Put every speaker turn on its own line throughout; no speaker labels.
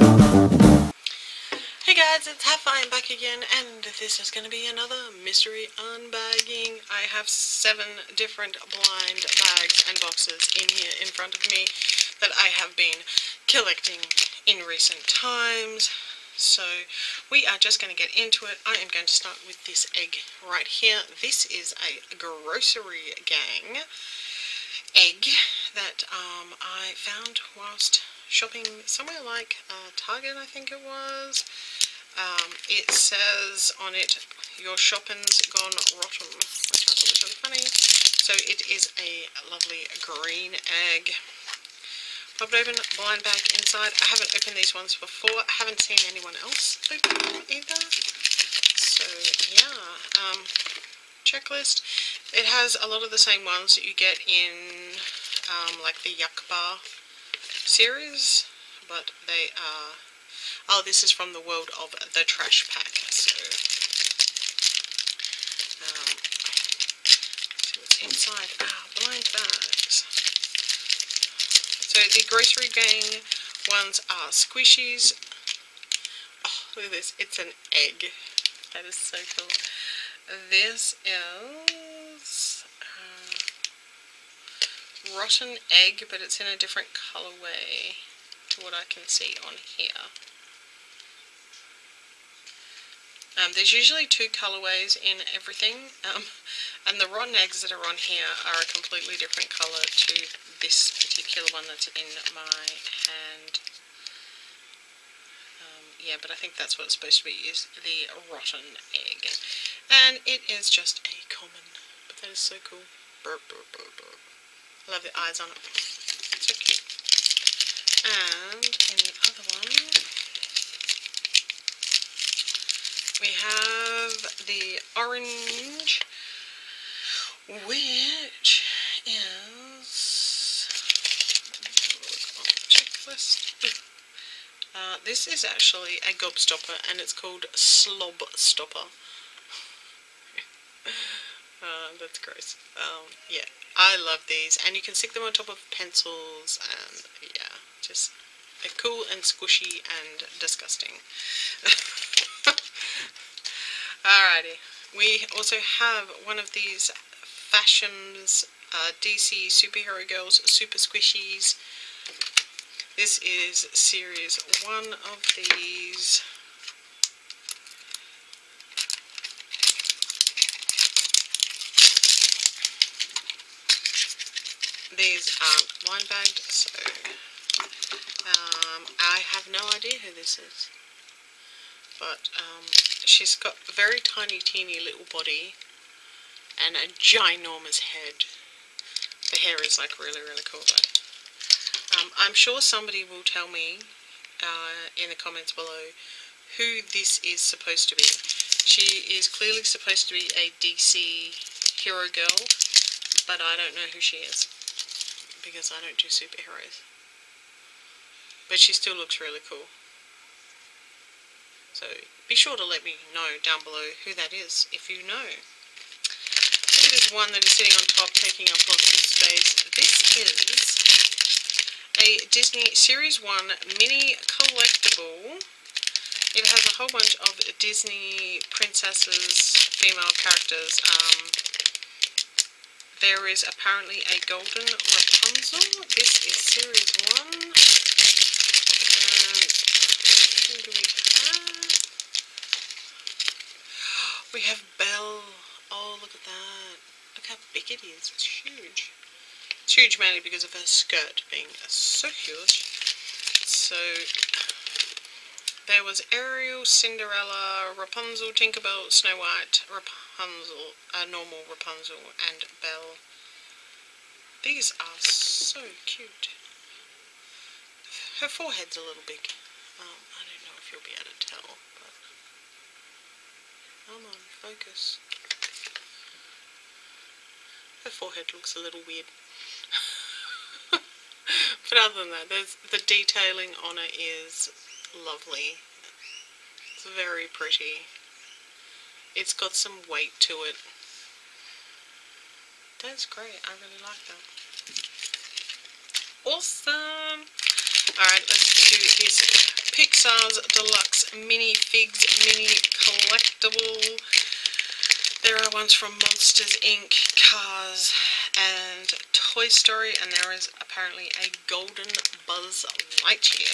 Hey guys, it's Haffina back again, and this is going to be another mystery unbagging. I have seven different blind bags and boxes in here in front of me that I have been collecting in recent times. So we are just going to get into it. I am going to start with this egg right here. This is a Grossery Gang egg that um, I found whilst shopping somewhere like uh, Target, I think it was. Um, it says on it, your shopping's gone rotten, which I thought was really funny. So it is a lovely green egg. Pop it open, blind bag inside. I haven't opened these ones before. I haven't seen anyone else open them either. So yeah, um, checklist. It has a lot of the same ones that you get in um, like the Yuck Bar series, but they are... Oh, this is from the world of the trash pack, so... Um, see what's inside. Ah, blind bags. So the Grossery Gang ones are squishies. Oh, look at this. It's an egg. That is so cool. This is uh, rotten egg, but it's in a different colorway to what I can see on here. Um, there's usually two colorways in everything, um, and the rotten eggs that are on here are a completely different color to this particular one that's in my hand yeah, but I think that's what it's supposed to be, is the rotten egg. And it is just a common, but that is so cool. Burp, burp, burp. I love the eyes on it. So cute. And in the other one, we have the orange, which is checklist. Uh, this is actually a gobstopper and it's called Slob Stopper. That's gross. Um, yeah, I love these and you can stick them on top of pencils and yeah, just they're cool and squishy and disgusting. Alrighty, we also have one of these Fashems uh, DC Superhero Girls Super Squishies this is series one of these. These aren't blind bagged, so um, I have no idea who this is. But um, she's got a very tiny, teeny little body and a ginormous head. The hair is like really, really cool though. Um, I'm sure somebody will tell me uh, in the comments below who this is supposed to be. She is clearly supposed to be a DC hero girl, but I don't know who she is because I don't do superheroes. But she still looks really cool. So be sure to let me know down below who that is if you know. At this one that is sitting on top taking up lots of space. This is a Disney Series 1 mini collectible. It has a whole bunch of Disney princesses, female characters. Um, there is apparently a golden Rapunzel. This is Series 1. And who do we have? We have Belle. Oh, look at that. Look how big it is. It's huge. It's huge mainly because of her skirt being so huge. So there was Ariel, Cinderella, Rapunzel, Tinkerbell, Snow White, Rapunzel, a uh, normal Rapunzel, and Belle. These are so cute. Her forehead's a little big. Um, I don't know if you'll be able to tell, but... Come on, focus. Her forehead looks a little weird. but other than that, the detailing on it is lovely. It's very pretty. It's got some weight to it. That's great. I really like that. Awesome! Alright, let's do this Pixar's Deluxe Mini Figs Mini Collectible. There are ones from Monsters Inc., Cars, and Toy Story, and there is apparently a golden Buzz Lightyear.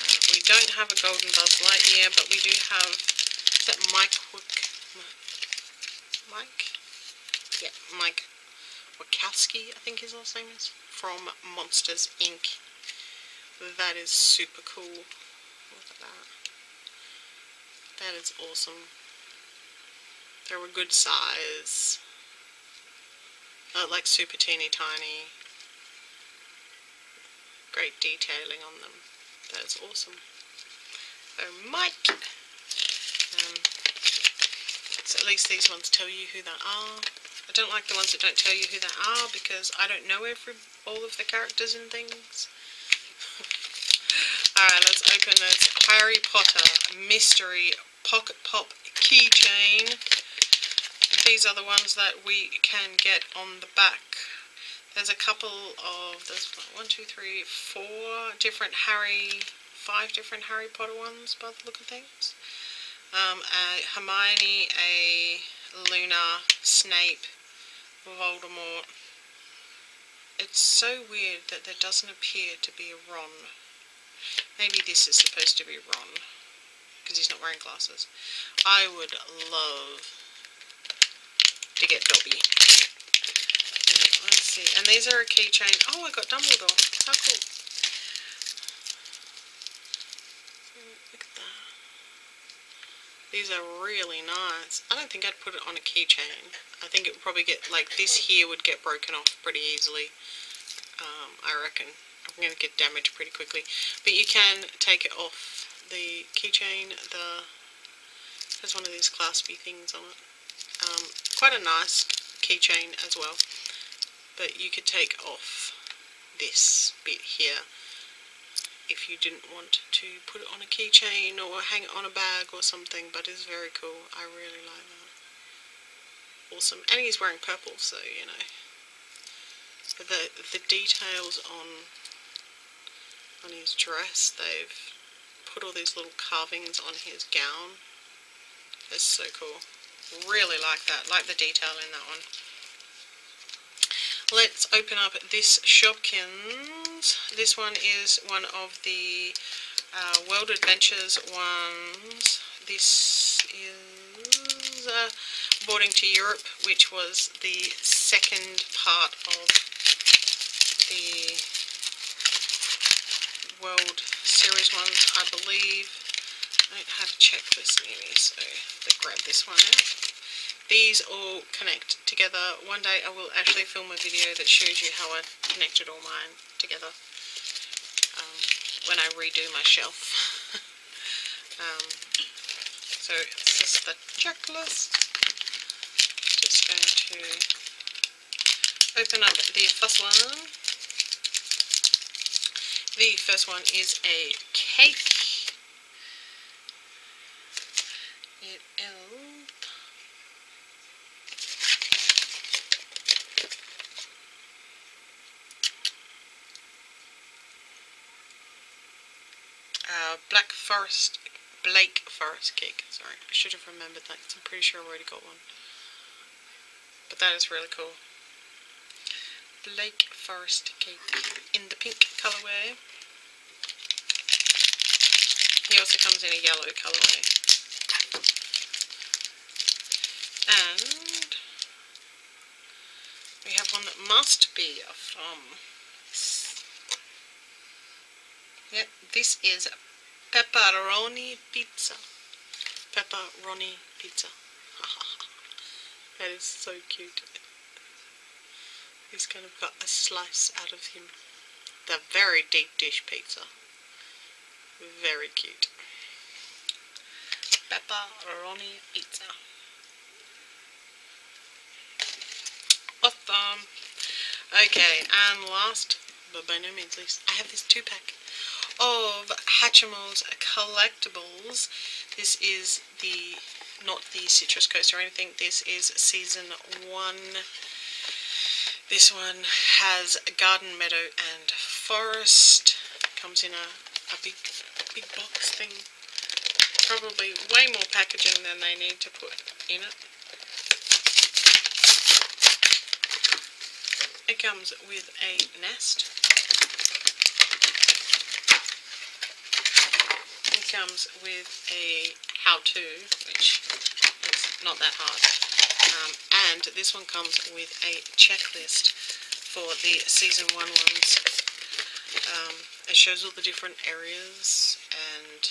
Uh, we don't have a golden Buzz Lightyear, but we do have, that Mike, Mike? Yeah, Mike Wazowski, I think his last name is, from Monsters Inc. That is super cool. Look at that. That is awesome. They were good size. Uh, like super teeny tiny. Great detailing on them. That is awesome. So Mike. Um, so at least these ones tell you who they are. I don't like the ones that don't tell you who they are because I don't know every all of the characters and things. Alright, let's open this Harry Potter Mystery Pocket Pop Keychain. These are the ones that we can get on the back. There's a couple of, there's one, two, three, four different Harry, five different Harry Potter ones by the look of things. Um, a Hermione, a Luna, Snape, Voldemort. It's so weird that there doesn't appear to be a Ron. Maybe this is supposed to be Ron, because he's not wearing glasses. I would love to get Dobby. let's see. And these are a keychain. Oh, I got Dumbledore. How cool. Look at that. These are really nice. I don't think I'd put it on a keychain. I think it would probably get, like, this here would get broken off pretty easily. Um, I reckon. I'm going to get damaged pretty quickly. But you can take it off the keychain. The There's one of these claspy things on it. Um, quite a nice keychain as well. But you could take off this bit here if you didn't want to put it on a keychain or hang it on a bag or something, but it's very cool. I really like that. Awesome. And he's wearing purple, so, you know. The, the details on, on his dress, they've put all these little carvings on his gown. It's so cool. Really like that. Like the detail in that one. Let's open up this Shopkins. This one is one of the uh, World Adventures ones. This is uh, Boarding to Europe, which was the second part of the World Series ones, I believe. I don't have a checklist near me, so let's grab this one out these all connect together. One day I will actually film a video that shows you how I connected all mine together um, when I redo my shelf. um, so this is the checklist. Just going to open up the first one. The first one is a cake. It is uh, Black Forest, Blake Forest cake. Sorry, I should have remembered that because I'm pretty sure I already got one. But that is really cool. Blake Forest cake in the pink colourway. He also comes in a yellow colourway. And we have one that must be from Yep, this is pepperoni pizza. Pepperoni pizza. that is so cute. He's kind of got a slice out of him. The very deep dish pizza. Very cute. Pepperoni pizza. Awesome. Okay, and last, but by no means least, I have this two pack of Hatchimals collectibles. This is the, not the Citrus Coast or anything, this is season one. This one has garden, meadow and forest. Comes in a, a big, big box thing. Probably way more packaging than they need to put in it. It comes with a nest. It comes with a how-to, which is not that hard. Um, and this one comes with a checklist for the season one ones. Um, it shows all the different areas and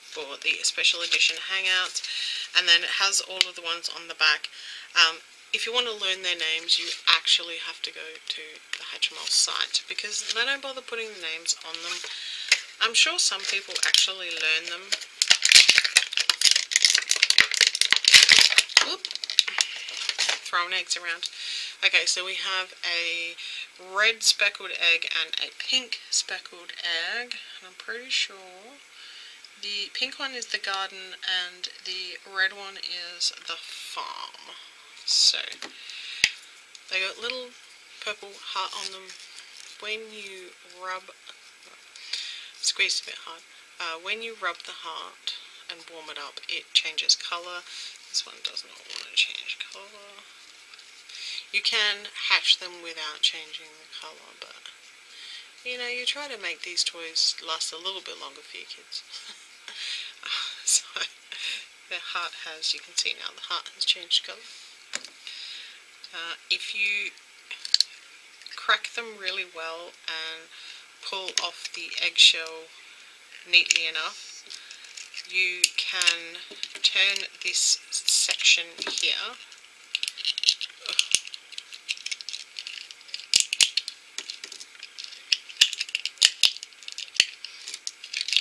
for the special edition hangouts and then it has all of the ones on the back. Um, if you want to learn their names, you actually have to go to the Hatchimal site because they don't bother putting the names on them. I'm sure some people actually learn them. Oop. Throwing eggs around. Okay, so we have a red speckled egg and a pink speckled egg. And I'm pretty sure the pink one is the garden and the red one is the farm. So, they got little purple heart on them. When you rub, squeeze a bit hard, uh, when you rub the heart and warm it up, it changes colour. This one does not want to change colour. You can hatch them without changing the colour, but you know, you try to make these toys last a little bit longer for your kids. so, the heart has, you can see now, the heart has changed colour. Uh, if you crack them really well and pull off the eggshell neatly enough, you can turn this section here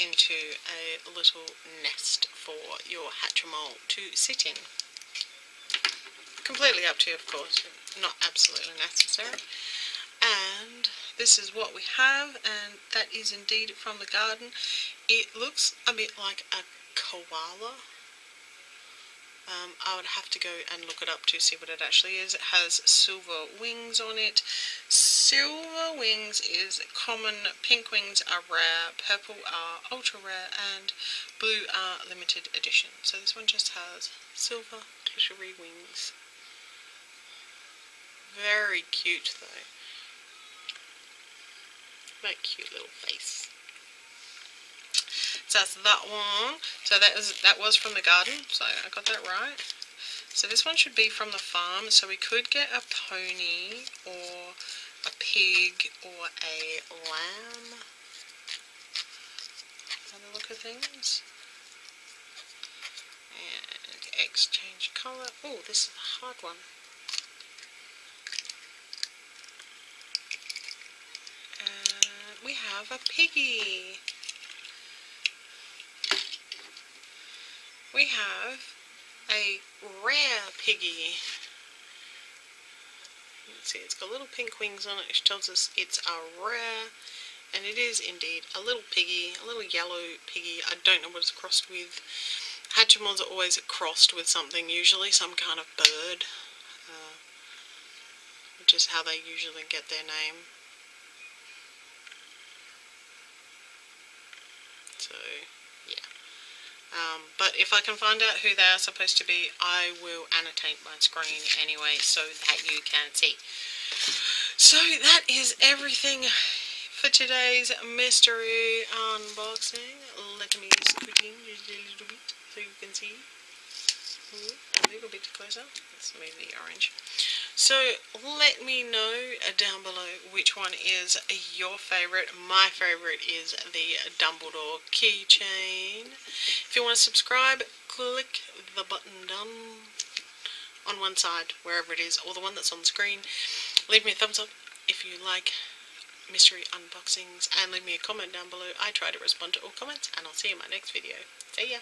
into a little nest for your Hatchimal to sit in completely up to you, of course, not absolutely necessary. And this is what we have, and that is indeed from the garden. It looks a bit like a koala. Um, I would have to go and look it up to see what it actually is. It has silver wings on it. Silver wings is common, pink wings are rare, purple are ultra rare, and blue are limited edition. So this one just has silver glittery wings. Very cute though. Very cute little face. So that's that one. So that was that was from the garden. So I got that right. So this one should be from the farm. So we could get a pony or a pig or a lamb. Have a look at things. And exchange colour. Oh, this is a hard one. We have a piggy. We have a rare piggy. Let's see, it's got little pink wings on it, which tells us it's a rare, and it is indeed a little piggy, a little yellow piggy. I don't know what it's crossed with. Hatchimals are always crossed with something, usually some kind of bird, uh, which is how they usually get their name. So, yeah. Um, but if I can find out who they are supposed to be, I will annotate my screen anyway so that you can see. So that is everything for today's mystery unboxing. Let me in just a little bit so you can see. a little bit closer. Let's move the orange. So let me know down below which one is your favourite. My favourite is the Dumbledore keychain. If you want to subscribe, click the button down on one side, wherever it is, or the one that's on the screen. Leave me a thumbs up if you like mystery unboxings and leave me a comment down below. I try to respond to all comments and I'll see you in my next video. See ya!